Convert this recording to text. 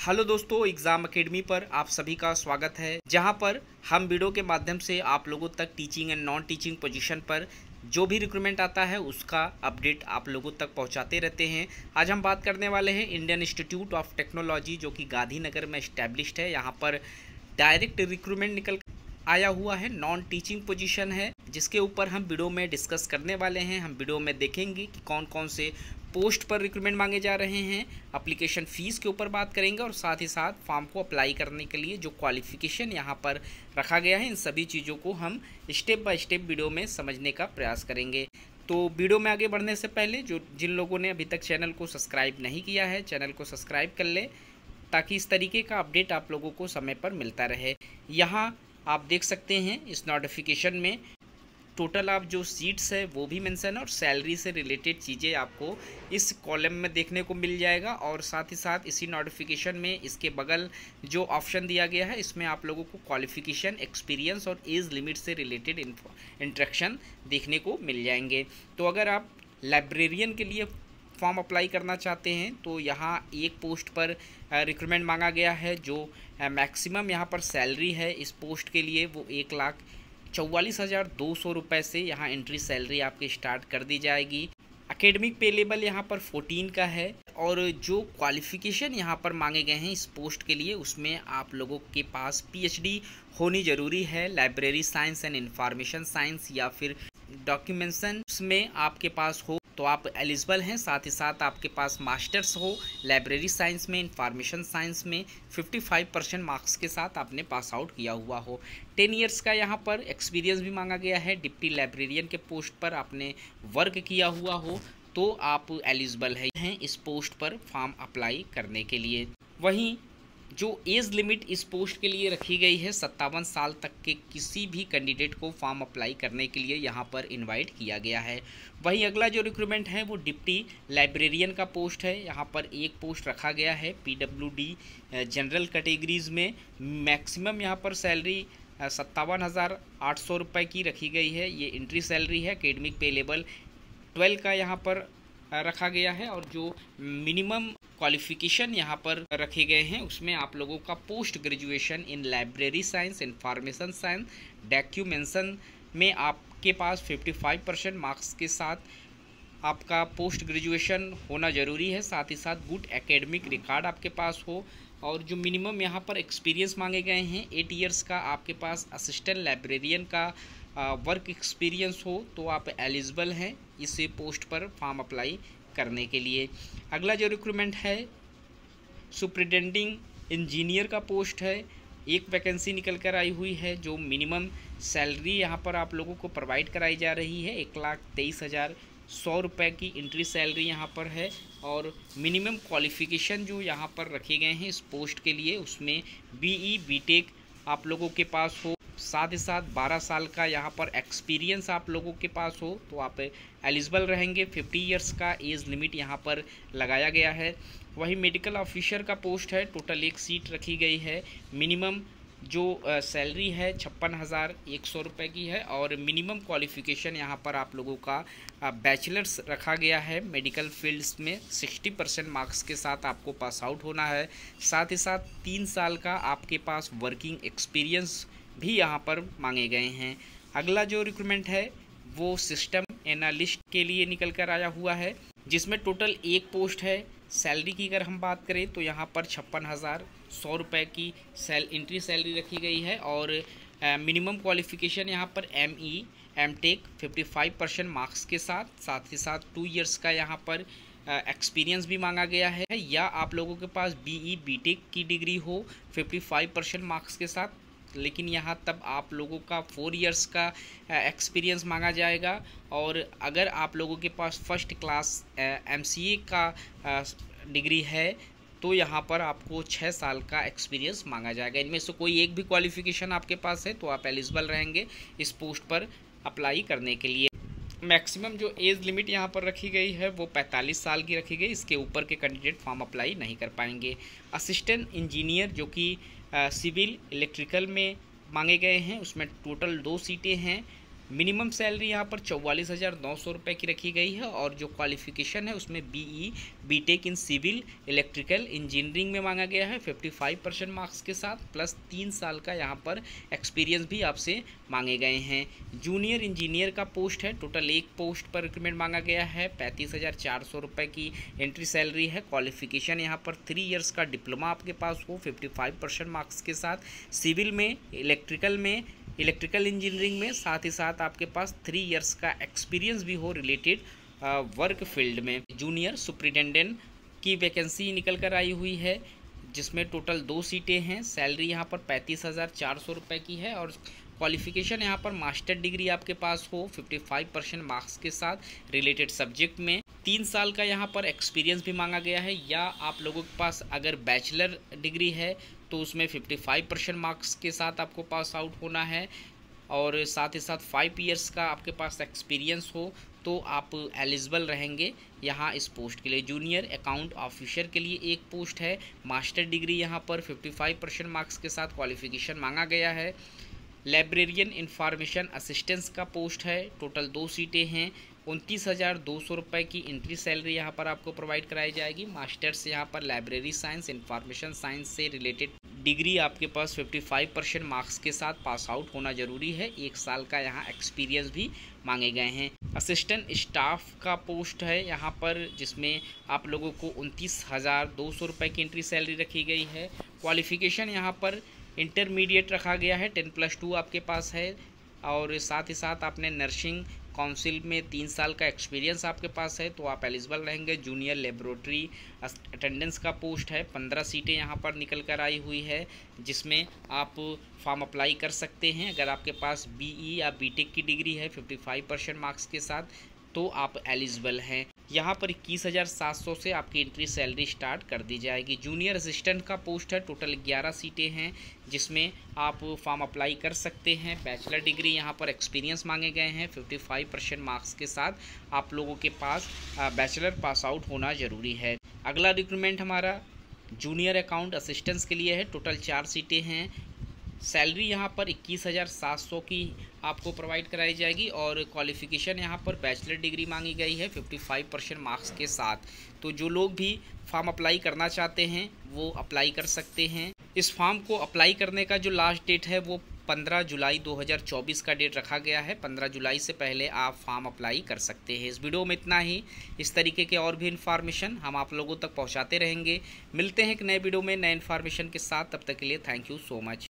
Hello दोस्तों, exam academy पर आप सभी का स्वागत है, जहाँ पर हम वीडियो के माध्यम से आप लोगों तक teaching and non teaching position पर जो भी रिक्रूटमेंट आता है, उसका अपडेट आप लोगों तक पहुंचाते रहते हैं। आज हम बात करने वाले हैं इंडियन इंस्टीट्यूट ऑफ़ टेक्नोलॉजी जो कि गांधीनगर में इस्टेब्लिश्ड है। यहाँ पर डायरेक्ट रिक्रूटमेंट निकल आया हुआ है नॉन टीचिंग पोजीशन है, जिसके ऊपर हम वीडियो में डिस्कस करने वाले हैं। हम वीडियो में देखेंगे कि कौन कौन से पोस्ट पर रिक्रूटमेंट मांगे जा रहे हैं अप्लीकेशन फ़ीस के ऊपर बात करेंगे और साथ ही साथ फॉर्म को अप्लाई करने के लिए जो क्वालिफ़िकेशन यहाँ पर रखा गया है, इन सभी चीज़ों को हम स्टेप बाय स्टेप वीडियो में समझने का प्रयास करेंगे। तो वीडियो में आगे बढ़ने से पहले जो जिन लोगों ने अभी तक चैनल को सब्सक्राइब नहीं किया है चैनल को सब्सक्राइब कर ले, ताकि इस तरीके का अपडेट आप लोगों को समय पर मिलता रहे। यहाँ आप देख सकते हैं, इस नोटिफिकेशन में टोटल आप जो सीट्स है, वो भी मेंशन है और सैलरी से रिलेटेड चीज़ें आपको इस कॉलम में देखने को मिल जाएगा और साथ ही साथ इसी नोटिफिकेशन में इसके बगल जो ऑप्शन दिया गया है, इसमें आप लोगों को क्वालिफिकेशन एक्सपीरियंस और एज लिमिट से रिलेटेड इंट्रैक्शन देखने को मिल जाएँगे। तो अगर आप लाइब्रेरियन के लिए फॉर्म अप्लाई करना चाहते हैं तो यहाँ एक पोस्ट पर रिक्रूटमेंट मांगा गया है जो मैक्सिमम यहाँ पर सैलरी है इस पोस्ट के लिए, वो एक लाख चौवालीस हज़ार दो सौ रुपये से यहाँ एंट्री सैलरी आपकी स्टार्ट कर दी जाएगी। अकेडमिक पे लेवल यहाँ पर 14 का है और जो क्वालिफिकेशन यहाँ पर मांगे गए हैं इस पोस्ट के लिए, उसमें आप लोगों के पास पीएचडी होनी ज़रूरी है। Library science and information science या फिर डॉक्यूमेंसन में आपके पास हो तो आप एलिजिबल हैं। साथ ही साथ आपके पास मास्टर्स हो लाइब्रेरी साइंस में इंफॉर्मेशन साइंस में 55 परसेंट मार्क्स के साथ आपने पास आउट किया हुआ हो। 10 इयर्स का यहाँ पर एक्सपीरियंस भी मांगा गया है। डिप्टी लाइब्रेरियन के पोस्ट पर आपने वर्क किया हुआ हो तो आप एलिजिबल हैं। इस पोस्ट पर फॉर्म अप्लाई करने के लिए। वहीं जो एज लिमिट इस पोस्ट के लिए रखी गई है, सत्तावन साल तक के किसी भी कैंडिडेट को फॉर्म अप्लाई करने के लिए यहाँ पर इनवाइट किया गया है। वहीं अगला जो रिक्रूटमेंट है, वो डिप्टी लाइब्रेरियन का पोस्ट है। यहाँ पर एक पोस्ट रखा गया है P W D general categories में। मैक्सिमम यहाँ पर सैलरी सत्तावन हज़ार आठ सौ रुपये की रखी गई है। ये इंट्री सैलरी है अकेडमिक पे लेवल ट्वेल्व का यहाँ पर रखा गया है और जो मिनिमम क्वालिफिकेशन यहाँ पर रखे गए हैं। उसमें आप लोगों का post graduation in library science information science documentation में आपके पास 55 परसेंट मार्क्स के साथ आपका पोस्ट ग्रेजुएशन होना ज़रूरी है। साथ ही साथ गुड एकेडमिक रिकॉर्ड आपके पास हो और जो मिनिमम यहाँ पर एक्सपीरियंस मांगे गए हैं एट ईयर्स का आपके पास असिस्टेंट लाइब्रेरियन का वर्क एक्सपीरियंस हो तो आप एलिजिबल हैं। इस पोस्ट पर फॉर्म अप्लाई करने के लिए। अगला जो रिक्रूटमेंट है सुप्रिटेंडिंग इंजीनियर का पोस्ट है। एक वैकेंसी निकल कर आई हुई है, जो मिनिमम सैलरी यहाँ पर आप लोगों को प्रोवाइड कराई जा रही है। एक लाख तेईस हज़ार सौ रुपये की इंट्री सैलरी यहाँ पर है और मिनिमम क्वालिफ़िकेशन जो यहाँ पर रखे गए हैं इस पोस्ट के लिए, उसमें बीई बीटेक आप लोगों के पास हो। साथ ही साथ 12 साल का यहाँ पर एक्सपीरियंस आप लोगों के पास हो तो आप एलिजिबल रहेंगे। 50 इयर्स का एज लिमिट यहाँ पर लगाया गया है। वही मेडिकल ऑफिसर का पोस्ट है टोटल एक सीट रखी गई है। मिनिमम जो सैलरी है, छप्पन हज़ार एक सौ रुपये की है और मिनिमम क्वालिफ़िकेशन यहाँ पर आप लोगों का बैचलर्स रखा गया है। मेडिकल फील्ड्स में सिक्सटी परसेंट मार्क्स के साथ आपको पास आउट होना है। साथ ही साथ तीन साल का आपके पास वर्किंग एक्सपीरियंस भी यहाँ पर मांगे गए हैं। अगला जो रिक्रूटमेंट है, वो सिस्टम एनालिस्ट के लिए निकल कर आया हुआ है, जिसमें टोटल एक पोस्ट है सैलरी की अगर हम बात करें तो यहाँ पर छप्पन हज़ार सौ रुपये की सेल इंट्री सैलरी रखी गई है और मिनिमम क्वालिफ़िकेशन यहाँ पर M E M tech fifty five percent marks के साथ साथ ही साथ टू इयर्स का यहाँ पर एक्सपीरियंस भी मांगा गया है। या आप लोगों के पास बी ई बी टेक की डिग्री हो फिफ्टी फाइव परसेंट मार्क्स के साथ लेकिन यहाँ तब आप लोगों का फोर इयर्स का एक्सपीरियंस मांगा जाएगा। और अगर आप लोगों के पास first class M C A का डिग्री है तो यहाँ पर आपको छः साल का एक्सपीरियंस मांगा जाएगा। इनमें से कोई एक भी क्वालिफ़िकेशन आपके पास है तो आप एलिजिबल रहेंगे इस पोस्ट पर अप्लाई करने के लिए। मैक्सिमम जो एज लिमिट यहाँ पर रखी गई है, वो 45 साल की रखी गई। इसके ऊपर के कैंडिडेट फॉर्म अप्लाई नहीं कर पाएँगे। असिस्टेंट इंजीनियर जो कि सिविल इलेक्ट्रिकल में मांगे गए हैं। उसमें टोटल दो सीटें हैं। मिनिमम सैलरी यहाँ पर चौवालीस हज़ार नौ सौ रुपये की रखी गई है और जो क्वालिफिकेशन है उसमें B E B tech in civil electrical engineering में मांगा गया है 55 परसेंट मार्क्स के साथ प्लस तीन साल का यहाँ पर एक्सपीरियंस भी आपसे मांगे गए हैं। जूनियर इंजीनियर का पोस्ट है टोटल एक पोस्ट पर रिक्रूटमेंट मांगा गया है, पैंतीस हज़ार चार सौ रुपये की एंट्री सैलरी है। क्वालिफिकेशन यहाँ पर थ्री ईयर्स का डिप्लोमा आपके पास हो फिफ्टी फाइव परसेंट मार्क्स के साथ। सिविल में इलेक्ट्रिकल में इलेक्ट्रिकल इंजीनियरिंग में, साथ ही साथ आपके पास थ्री इयर्स का एक्सपीरियंस भी हो रिलेटेड वर्क फ़ील्ड में। जूनियर सुप्रिटेंडेंट की वैकेंसी निकल कर आई हुई है, जिसमें टोटल दो सीटें हैं। सैलरी यहाँ पर पैंतीस हज़ार चार सौ रुपये की है और क्वालिफिकेशन यहाँ पर मास्टर डिग्री आपके पास हो 55 परसेंट मार्क्स के साथ रिलेटेड सब्जेक्ट में। तीन साल का यहाँ पर एक्सपीरियंस भी मांगा गया है। या आप लोगों के पास अगर बैचलर डिग्री है तो उसमें 55 परसेंट मार्क्स के साथ आपको पास आउट होना है और साथ ही साथ फाइव ईयर्स का आपके पास एक्सपीरियंस हो तो आप एलिजिबल रहेंगे। यहाँ इस पोस्ट के लिए जूनियर अकाउंट ऑफिसर के लिए एक पोस्ट है। मास्टर डिग्री यहाँ पर 55 परसेंट मार्क्स के साथ क्वालिफिकेशन मांगा गया है। लाइब्रेरियन इंफॉर्मेशन असिस्टेंस का पोस्ट है। टोटल दो सीटें हैं। उनतीस हज़ार दो सौ रुपये की इंट्री सैलरी यहाँ पर आपको प्रोवाइड कराई जाएगी। मास्टर्स यहाँ पर लाइब्रेरी साइंस इंफॉर्मेशन साइंस से रिलेटेड डिग्री आपके पास 55 परसेंट मार्क्स के साथ पास आउट होना ज़रूरी है। एक साल का यहाँ एक्सपीरियंस भी मांगे गए हैं। असिस्टेंट स्टाफ का पोस्ट है यहाँ पर, जिसमें आप लोगों को उनतीस हज़ार दो सौ रुपये की एंट्री सैलरी रखी गई है। क्वालिफिकेशन यहाँ पर इंटरमीडिएट रखा गया है। टेन प्लस टू आपके पास है। और साथ ही साथ आपने नर्सिंग काउंसिल में तीन साल का एक्सपीरियंस आपके पास है तो आप एलिजिबल रहेंगे। जूनियर लेबोरेटरी अटेंडेंस का पोस्ट है। पंद्रह सीटें यहाँ पर निकल कर आई हुई है, जिसमें आप फॉर्म अप्लाई कर सकते हैं। अगर आपके पास बीई या बीटेक की डिग्री है फिफ्टी फाइव परसेंट मार्क्स के साथ तो आप एलिजिबल हैं। यहाँ पर इक्कीस हज़ार सात सौ से आपकी एंट्री सैलरी स्टार्ट कर दी जाएगी। जूनियर असिस्टेंट का पोस्ट है टोटल ग्यारह सीटें हैं, जिसमें आप फॉर्म अप्लाई कर सकते हैं। बैचलर डिग्री यहाँ पर एक्सपीरियंस मांगे गए हैं फिफ्टी फाइव परसेंट मार्क्स के साथ आप लोगों के पास बैचलर पास आउट होना ज़रूरी है। अगला रिक्रूटमेंट हमारा जूनियर अकाउंट असिस्टेंट्स के लिए है टोटल चार सीटें हैं। सैलरी यहाँ पर इक्कीस हज़ार सात सौ की आपको प्रोवाइड कराई जाएगी और क्वालिफ़िकेशन यहाँ पर बैचलर डिग्री मांगी गई है फिफ्टी फाइव परसेंट मार्क्स के साथ। तो जो लोग भी फॉर्म अप्लाई करना चाहते हैं, वो अप्लाई कर सकते हैं। इस फॉर्म को अप्लाई करने का जो लास्ट डेट है, वो 15 जुलाई 2024 का डेट रखा गया है। 15 जुलाई से पहले आप फॉर्म अप्लाई कर सकते हैं। इस वीडियो में इतना ही। इस तरीके के और भी इन्फॉर्मेशन हम आप लोगों तक पहुंचाते रहेंगे। मिलते हैं एक नए वीडियो में नए इन्फॉर्मेशन के साथ। तब तक के लिए थैंक यू सो मच